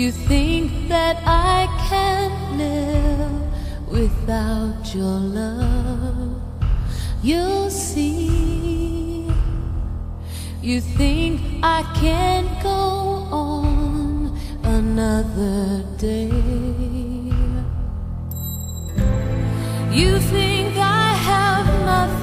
You think that I can live without your love. You'll see. You think I can go on another day. You think I have nothing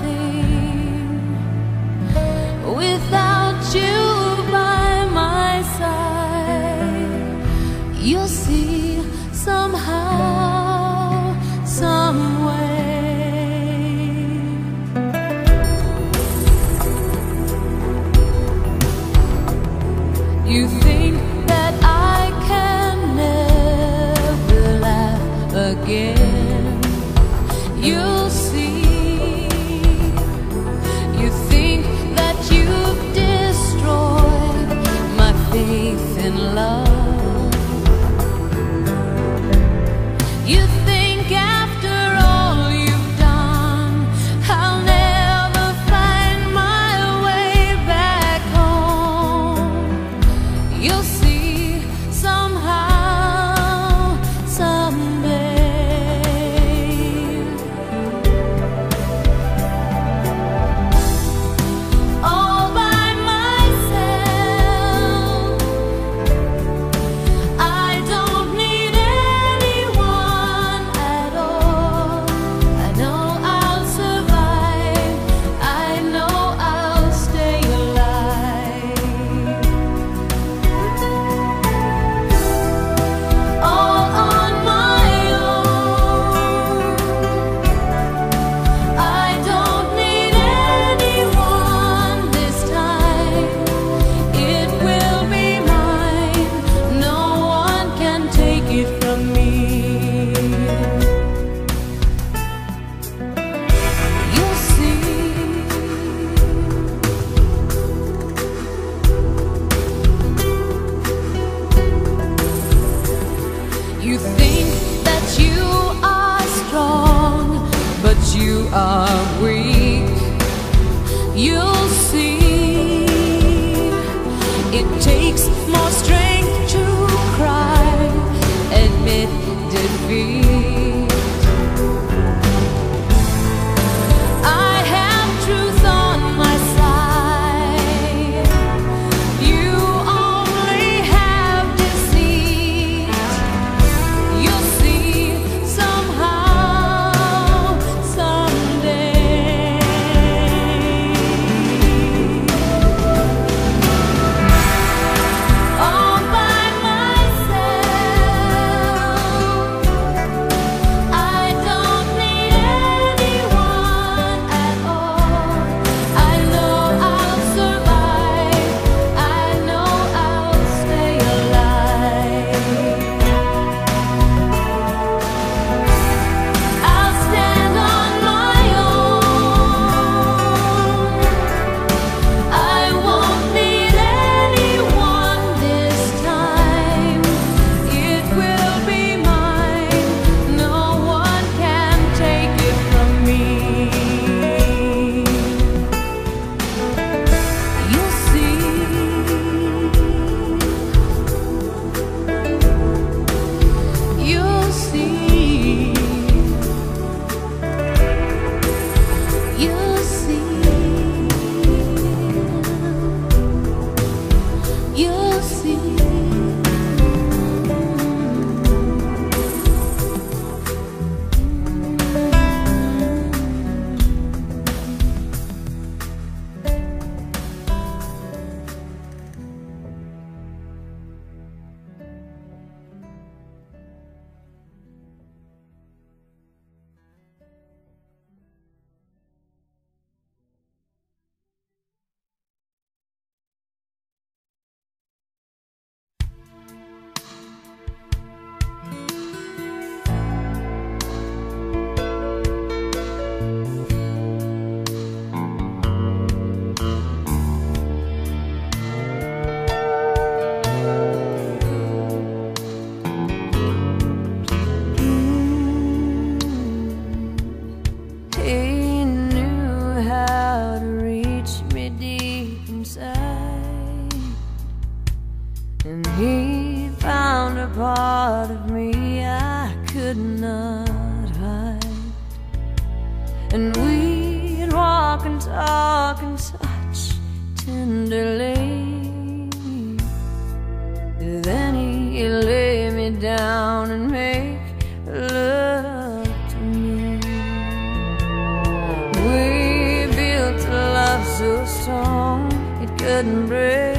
couldn't break.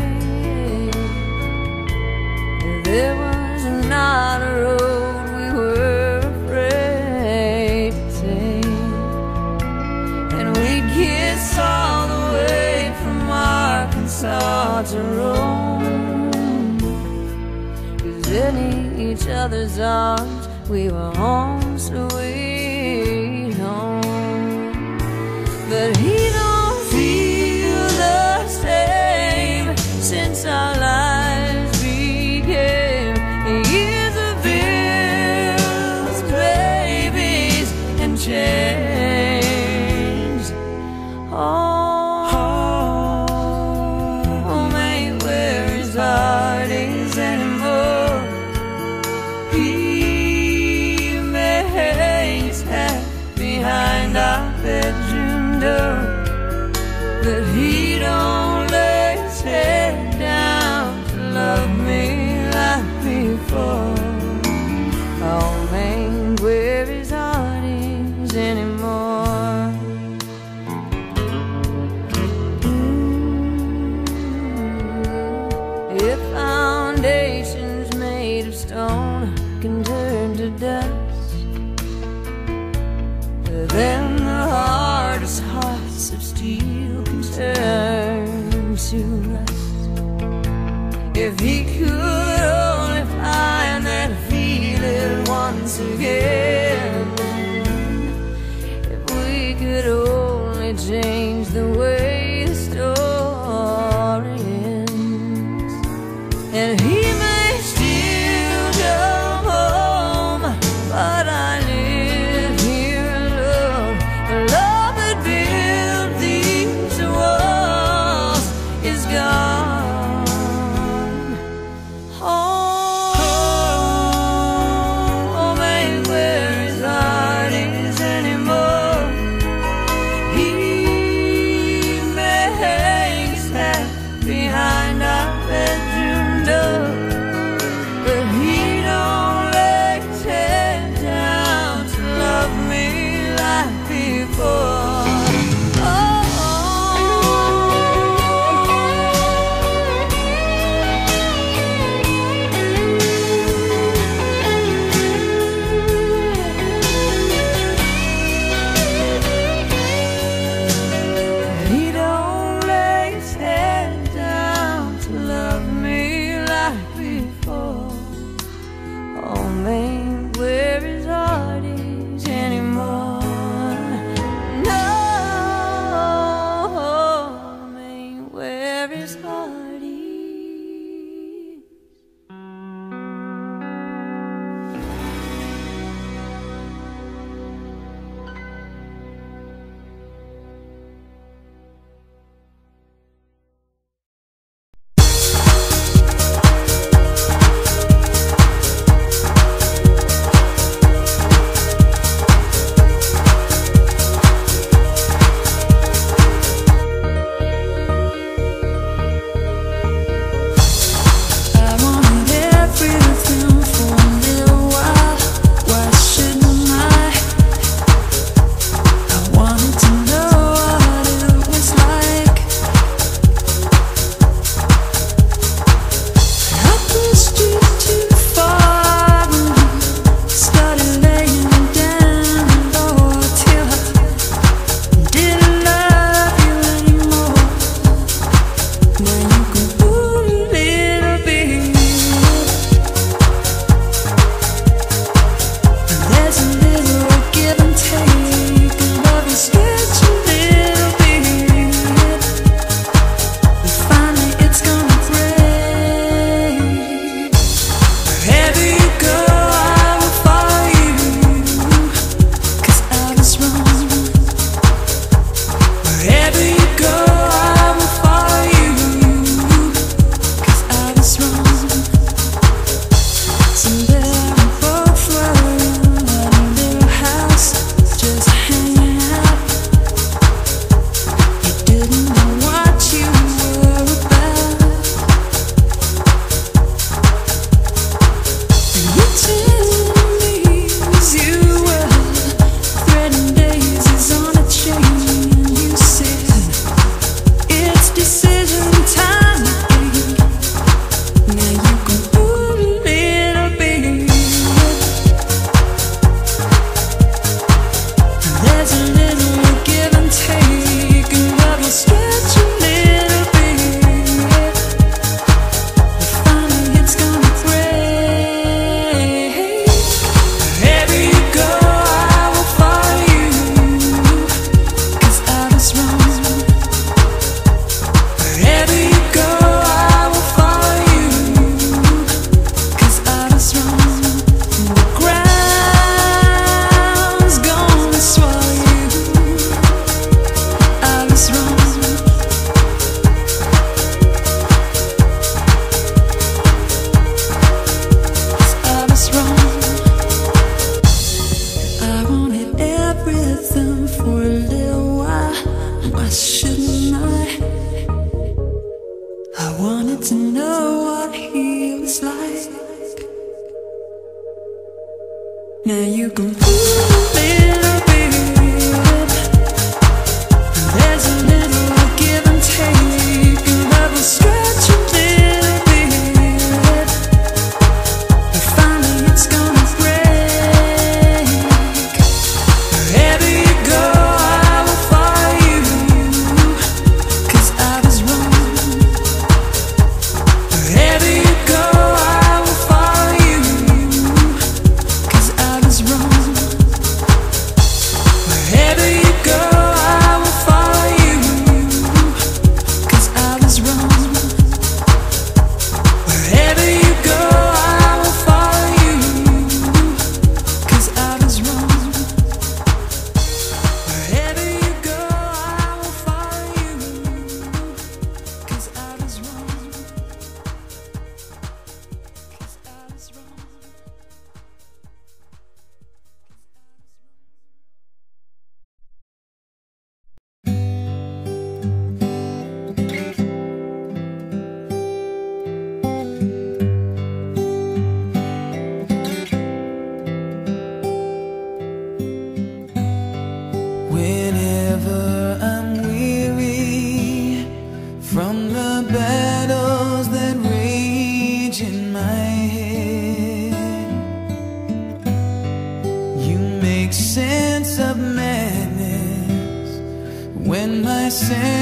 There was not a road we were afraid to take. And we kissed all the way from Arkansas to Rome. Cause in each other's arms we were home.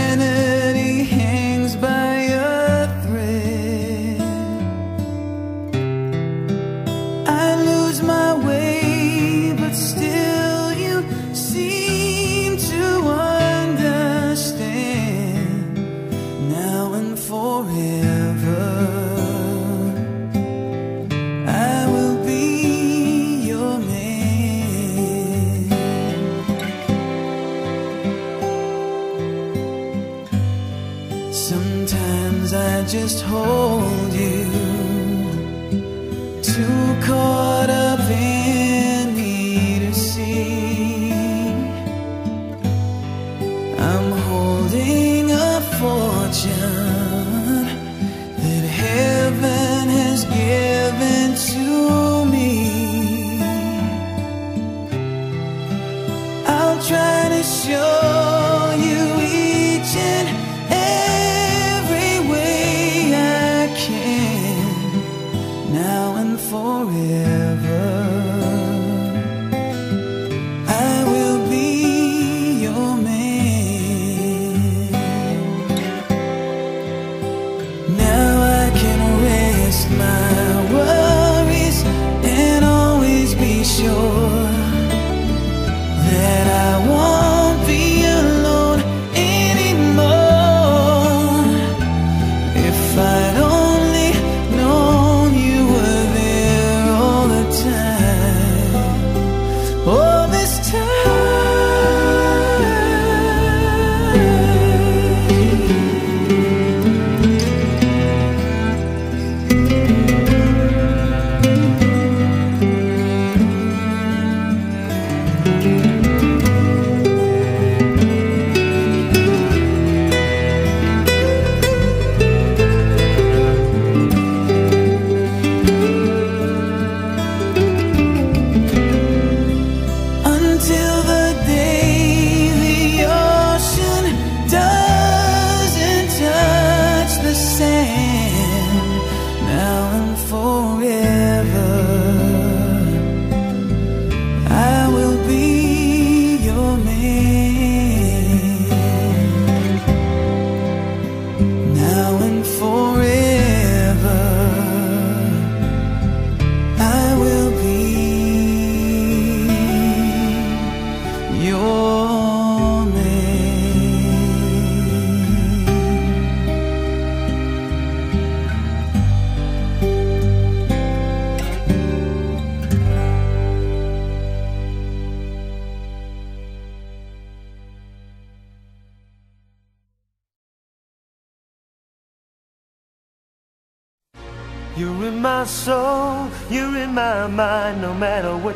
gene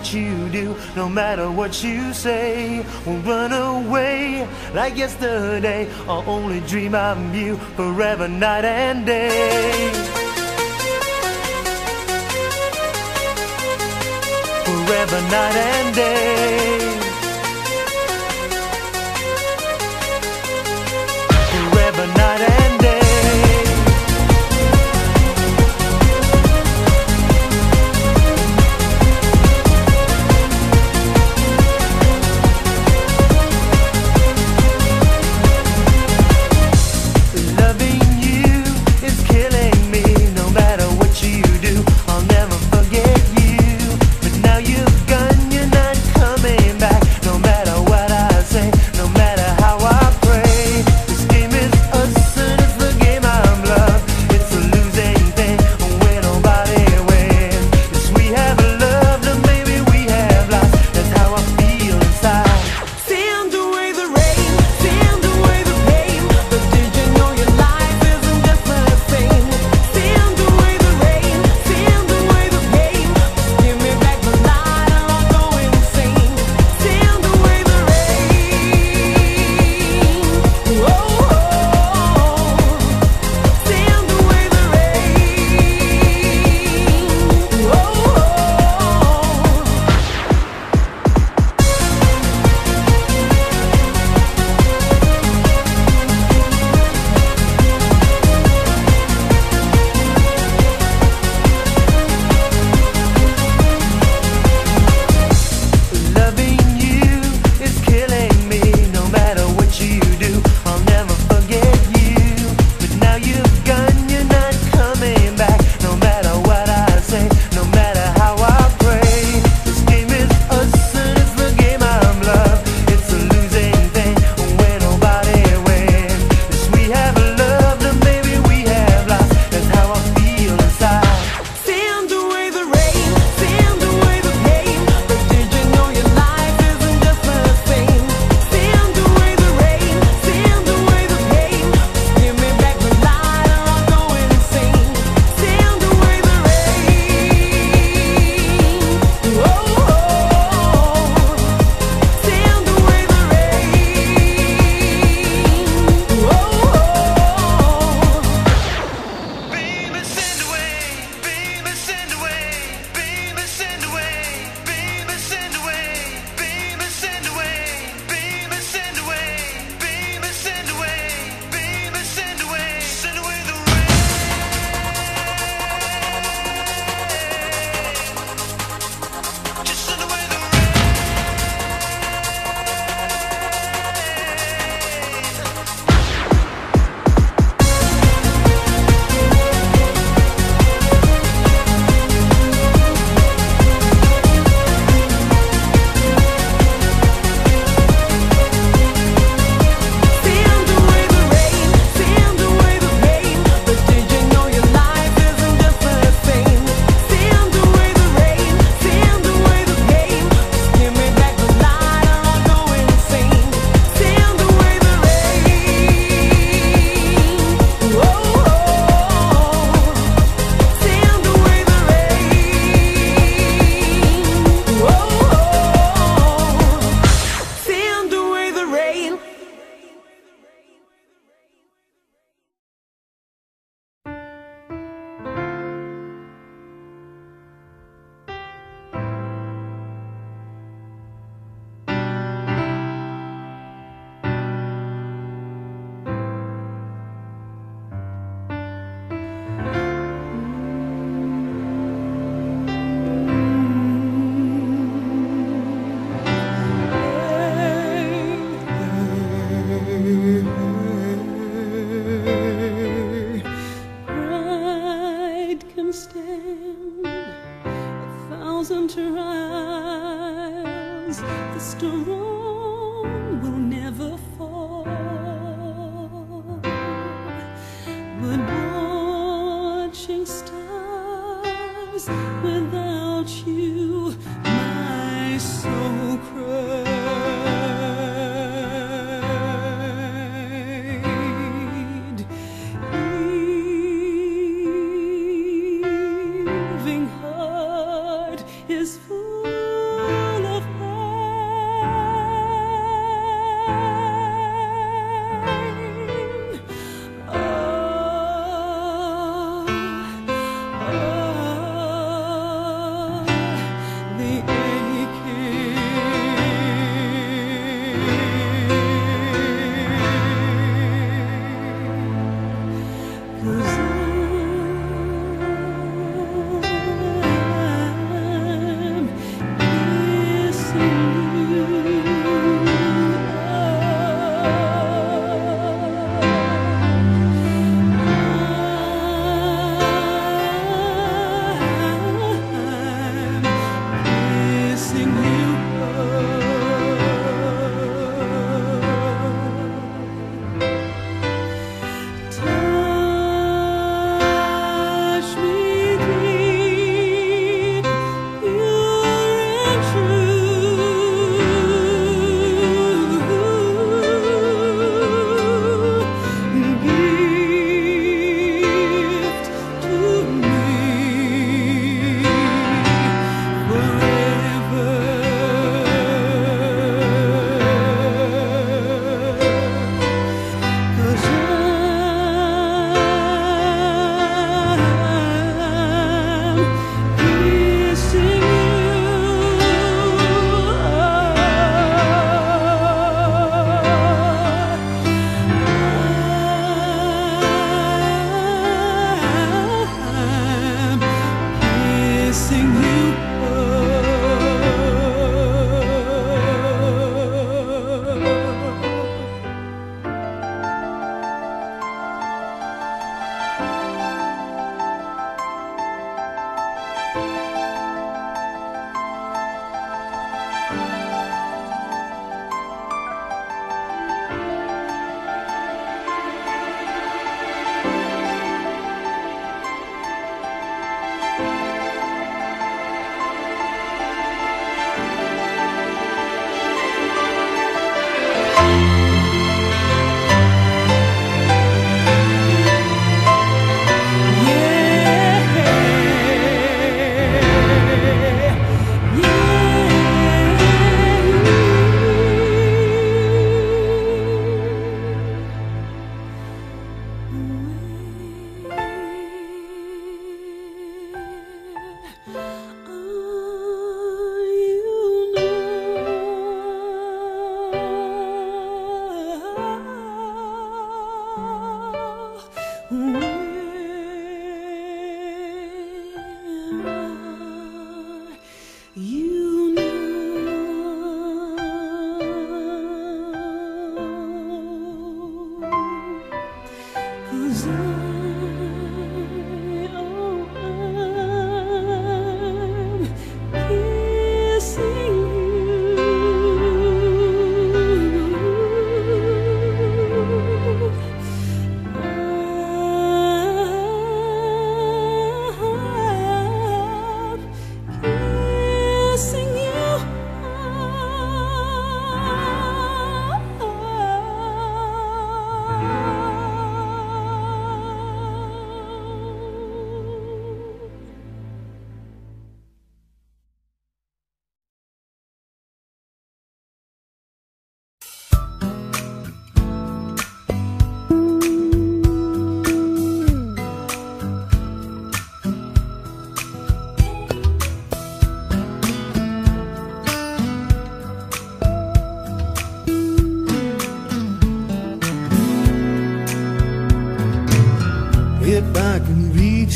what you do, no matter what you say. We'll run away like yesterday. I'll only dream of you forever, night and day. Forever, night and day.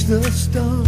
The stars,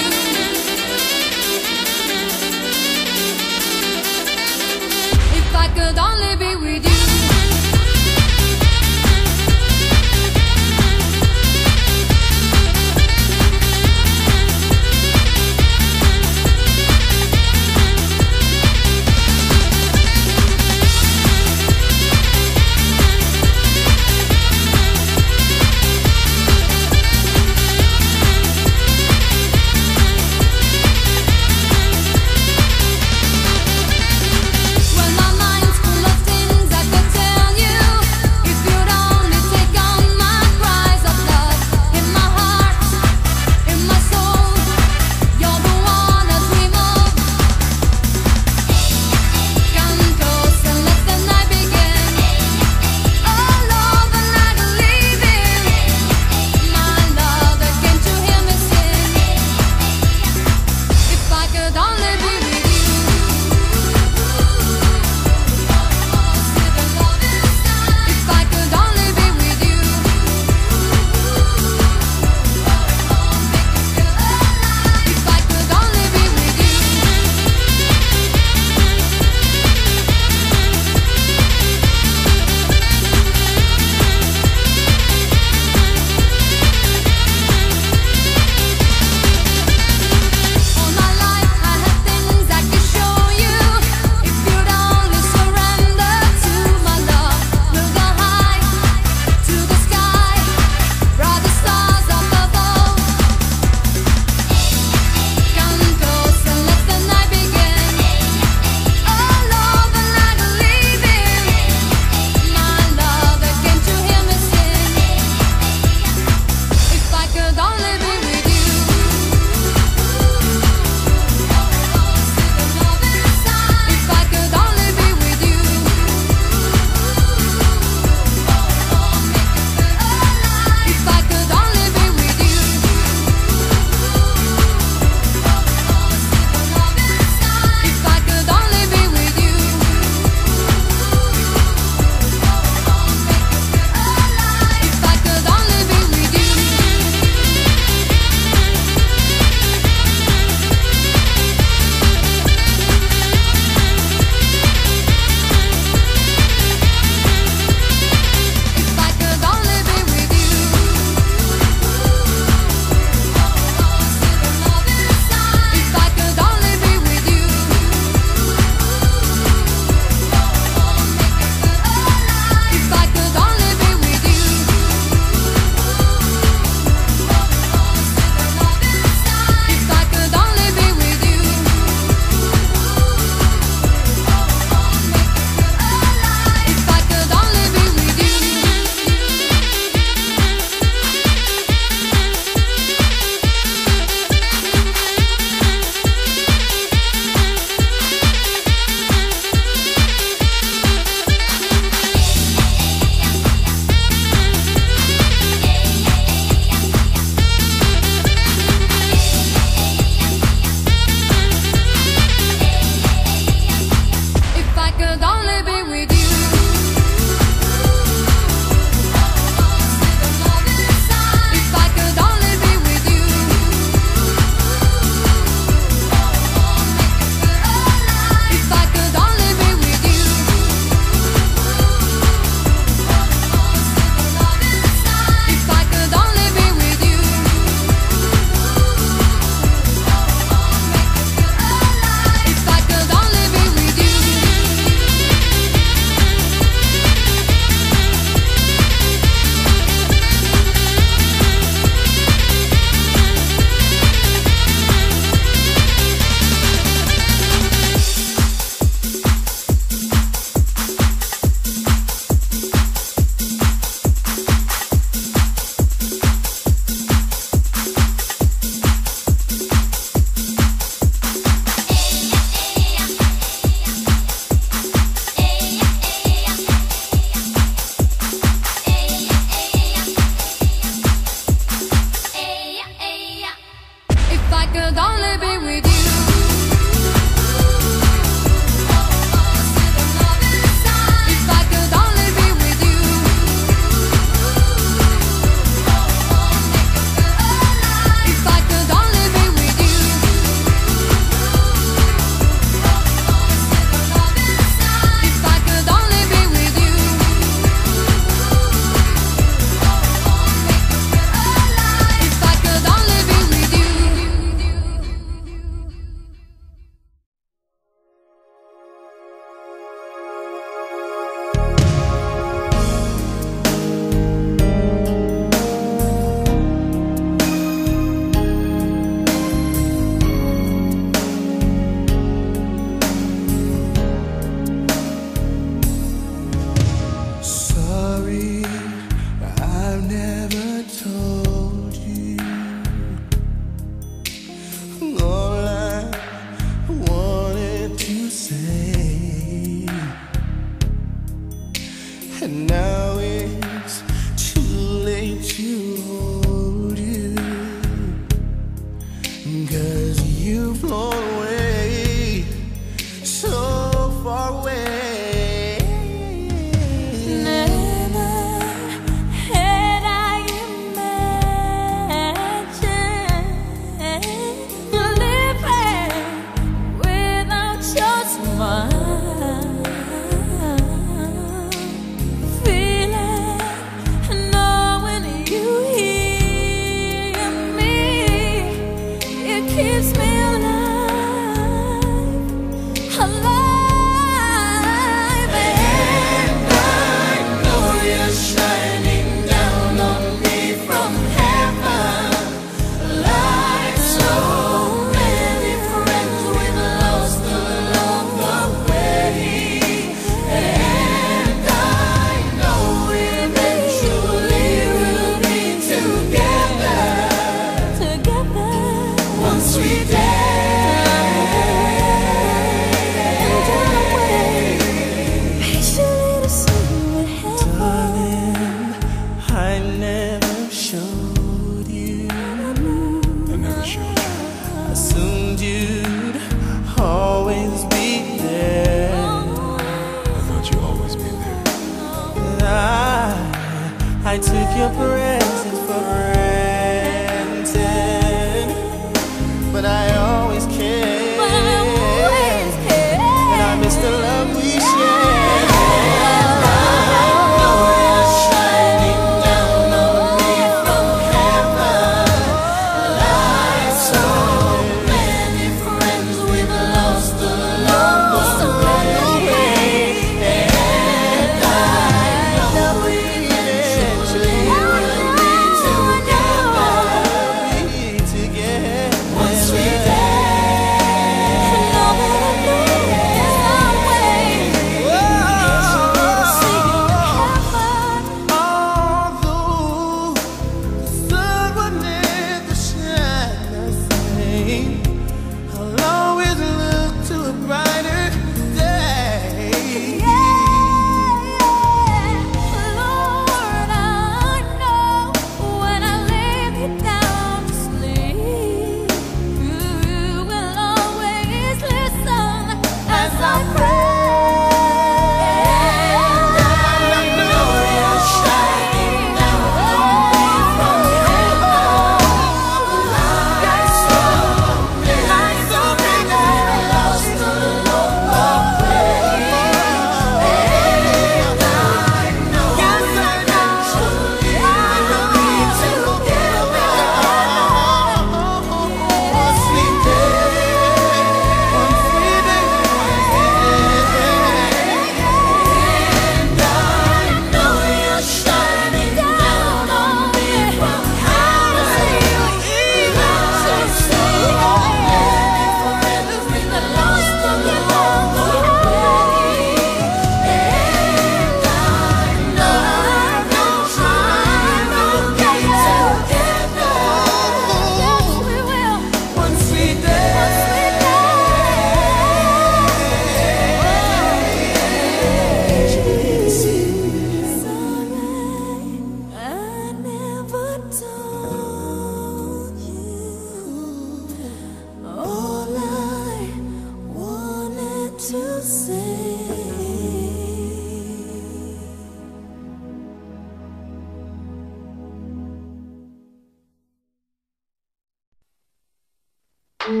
From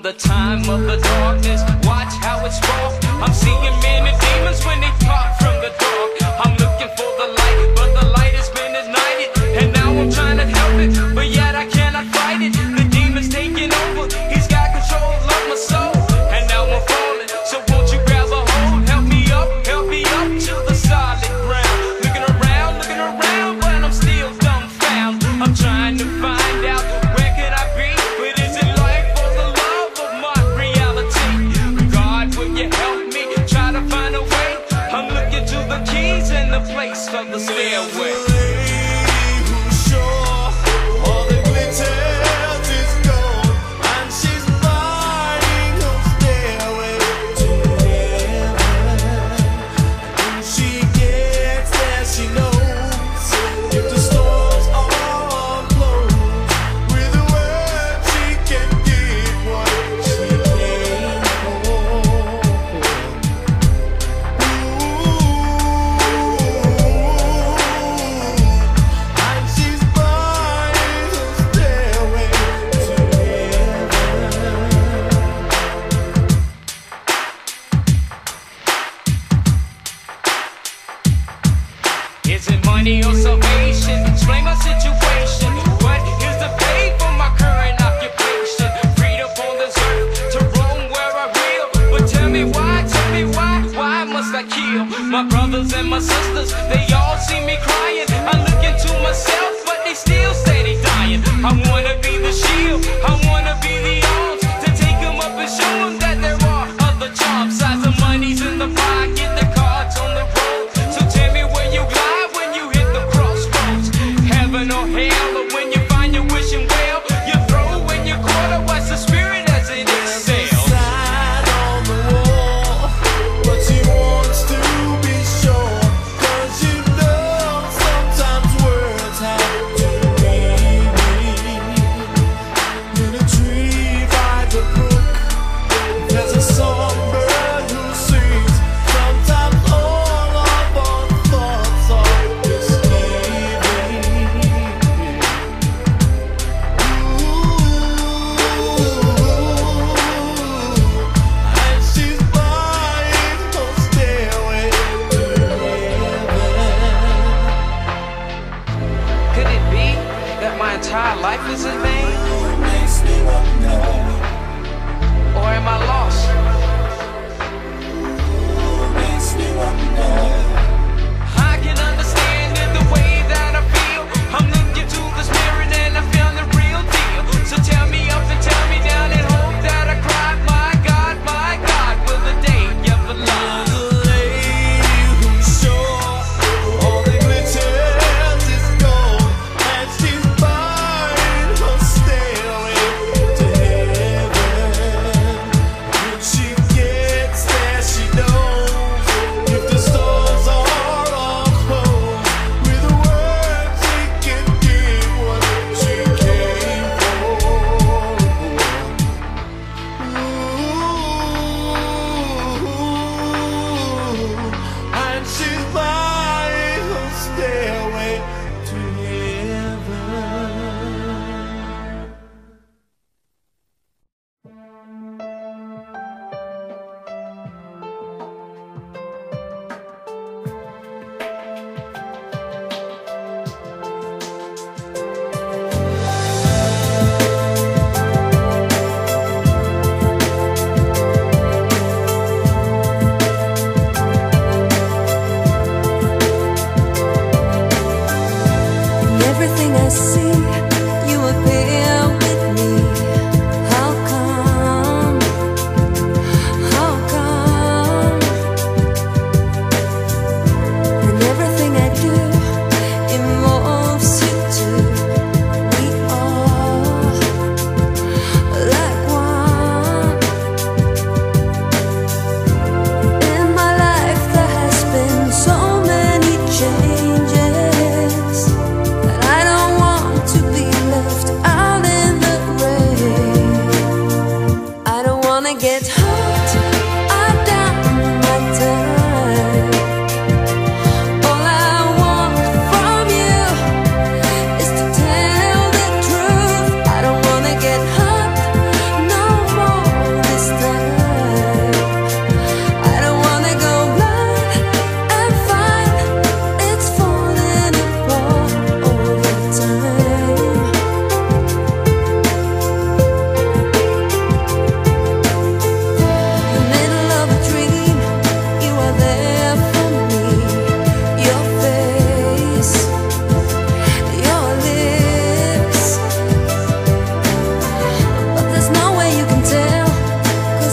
the time of the darkness, watch how it's sparked. I'm seeing men and demons when they pop from the dark. I'm looking for the light, but the light has been enough.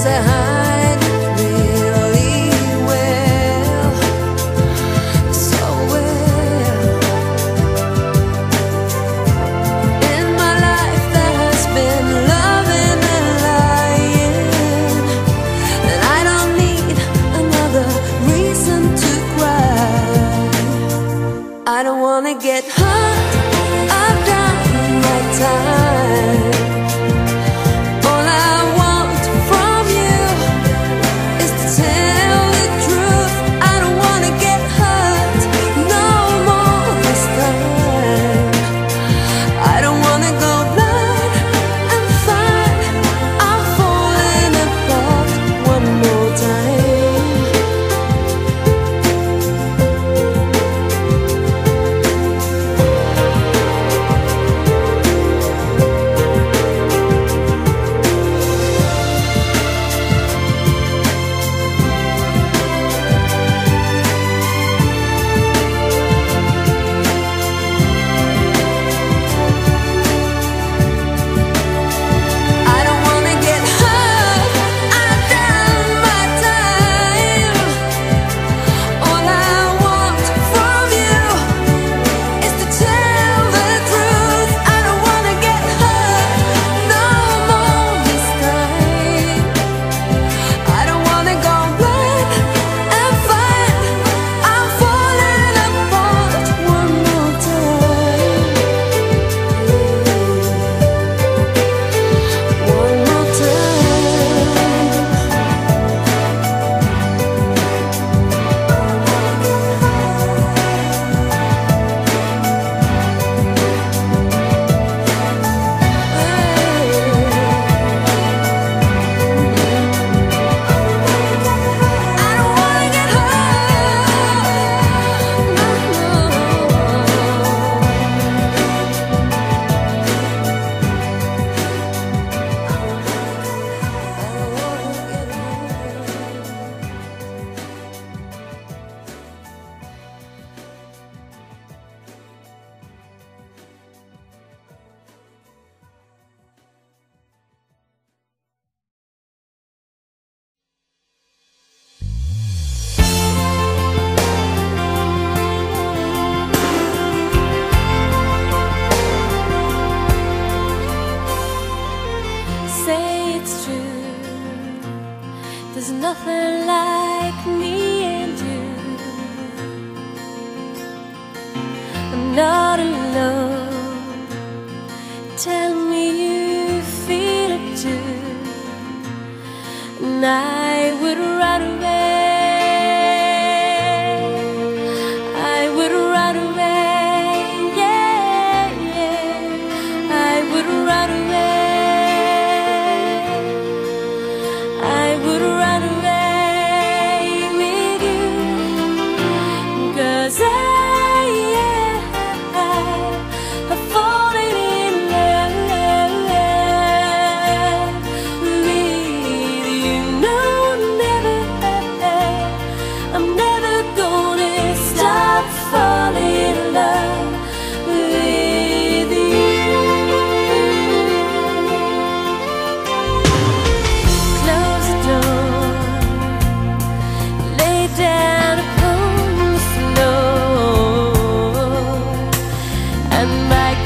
a high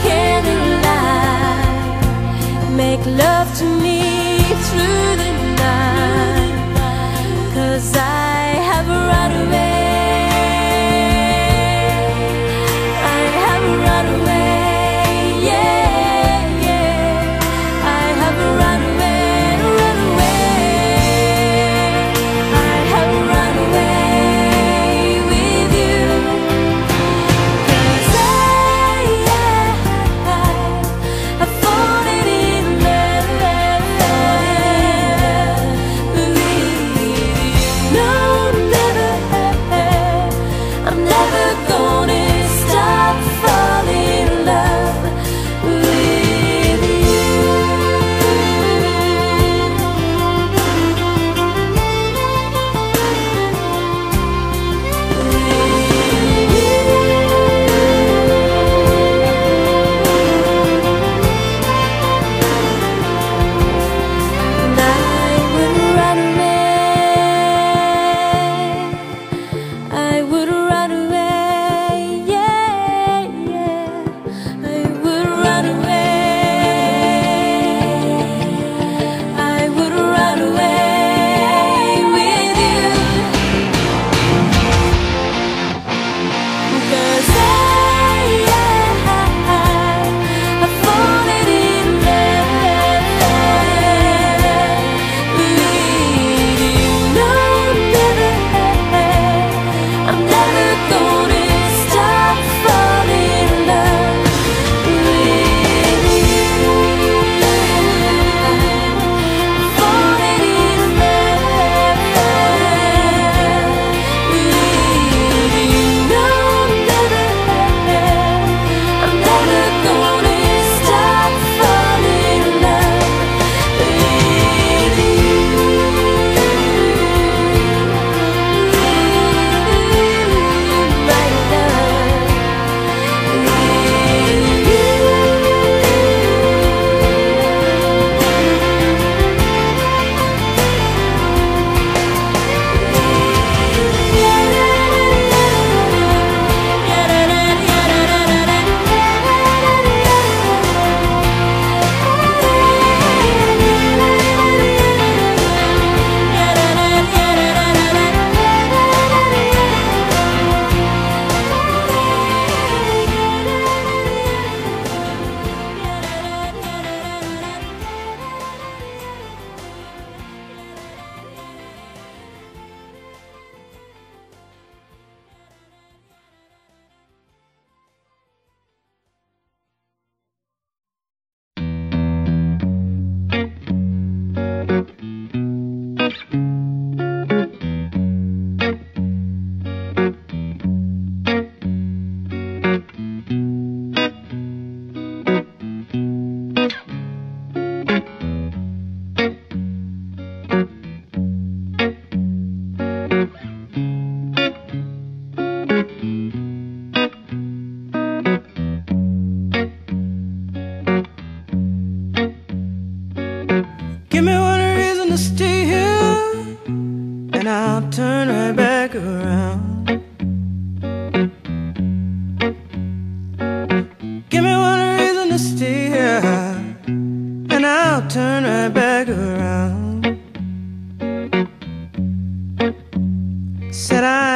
candlelight. Make love to me through the night. Cause I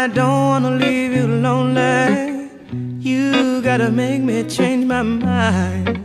I don't wanna leave you lonely. You gotta make me change my mind.